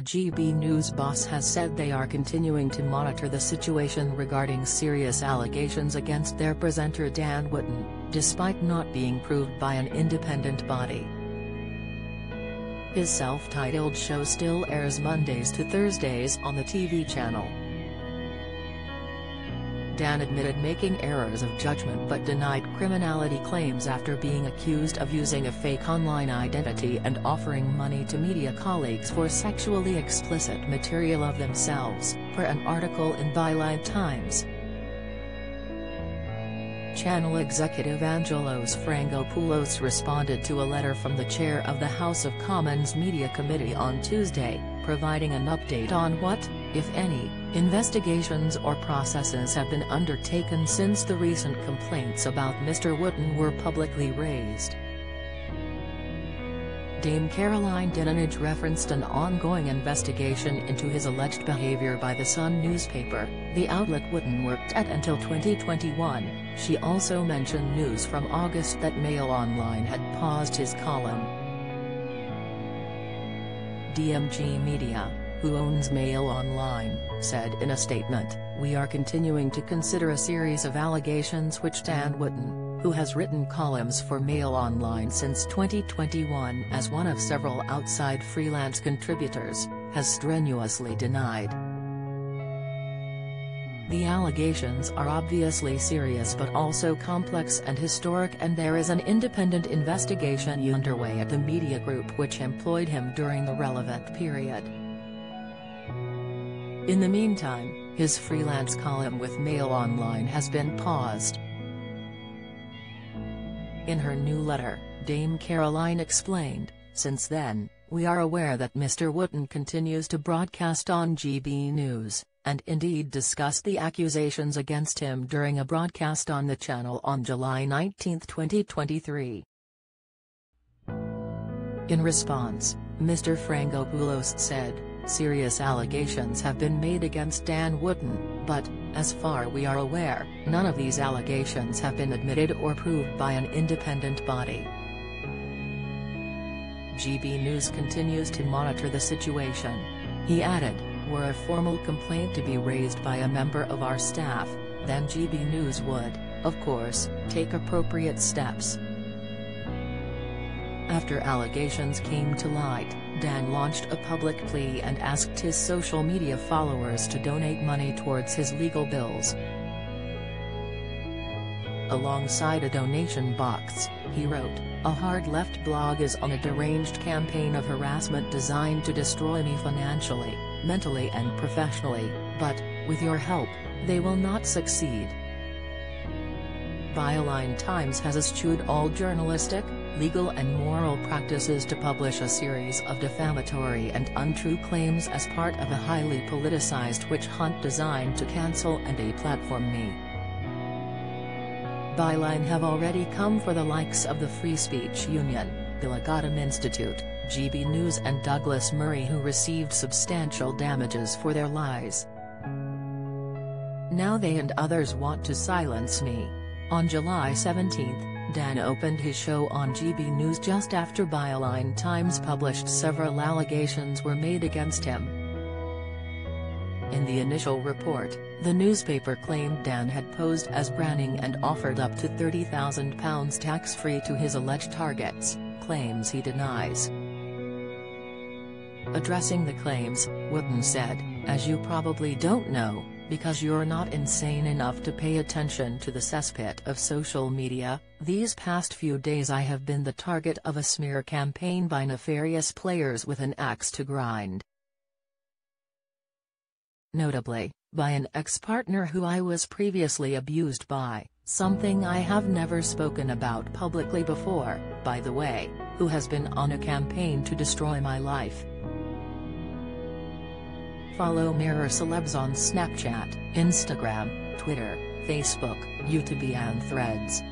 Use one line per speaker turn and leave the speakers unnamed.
A GB News boss has said they are continuing to monitor the situation regarding serious allegations against their presenter Dan Wootton, despite not being proved by an independent body. His self-titled show still airs Mondays to Thursdays on the TV channel. Dan admitted making errors of judgment but denied criminality claims after being accused of using a fake online identity and offering money to media colleagues for sexually explicit material of themselves, per an article in Byline Times. Channel executive Angelos Frangopoulos responded to a letter from the chair of the House of Commons Media Committee on Tuesday, providing an update on what, if any, investigations or processes have been undertaken since the recent complaints about Mr. Wootton were publicly raised. Dame Caroline Dinenage referenced an ongoing investigation into his alleged behavior by the Sun newspaper, the outlet Wootton worked at until 2021. She also mentioned news from August that Mail Online had paused his column. DMG Media, who owns Mail Online, said in a statement, We are continuing to consider a series of allegations which Dan Wootton, who has written columns for Mail Online since 2021 as one of several outside freelance contributors, has strenuously denied. The allegations are obviously serious but also complex and historic and there is an independent investigation underway at the media group which employed him during the relevant period. In the meantime, his freelance column with Mail Online has been paused. In her new letter, Dame Caroline explained, Since then, we are aware that Mr. Wootton continues to broadcast on GB News, and indeed discussed the accusations against him during a broadcast on the channel on July 19, 2023. In response, Mr. Frangopoulos said, Serious allegations have been made against Dan Wootton, but, as far we are aware, none of these allegations have been admitted or proved by an independent body. GB News continues to monitor the situation. He added, were a formal complaint to be raised by a member of our staff, then GB News would, of course, take appropriate steps. After allegations came to light, Dan launched a public plea and asked his social media followers to donate money towards his legal bills. Alongside a donation box, he wrote, A hard left blog is on a deranged campaign of harassment designed to destroy me financially, mentally and professionally, but, with your help, they will not succeed. Byline Times has eschewed all journalistic, legal and moral practices to publish a series of defamatory and untrue claims as part of a highly politicized witch hunt designed to cancel and deplatform me. Byline have already come for the likes of the Free Speech Union, the Legatum Institute, GB News and Douglas Murray who received substantial damages for their lies. Now they and others want to silence me. On July 17, Dan opened his show on GB News just after Byline Times published several allegations were made against him. In the initial report, the newspaper claimed Dan had posed as Branning and offered up to £30,000 tax-free to his alleged targets, claims he denies. Addressing the claims, Wootton said, as you probably don't know, because you're not insane enough to pay attention to the cesspit of social media, these past few days I have been the target of a smear campaign by nefarious players with an axe to grind. Notably, by an ex-partner who I was previously abused by, something I have never spoken about publicly before, by the way, who has been on a campaign to destroy my life. Follow Mirror Celebs on Snapchat, Instagram, Twitter, Facebook, YouTube and Threads.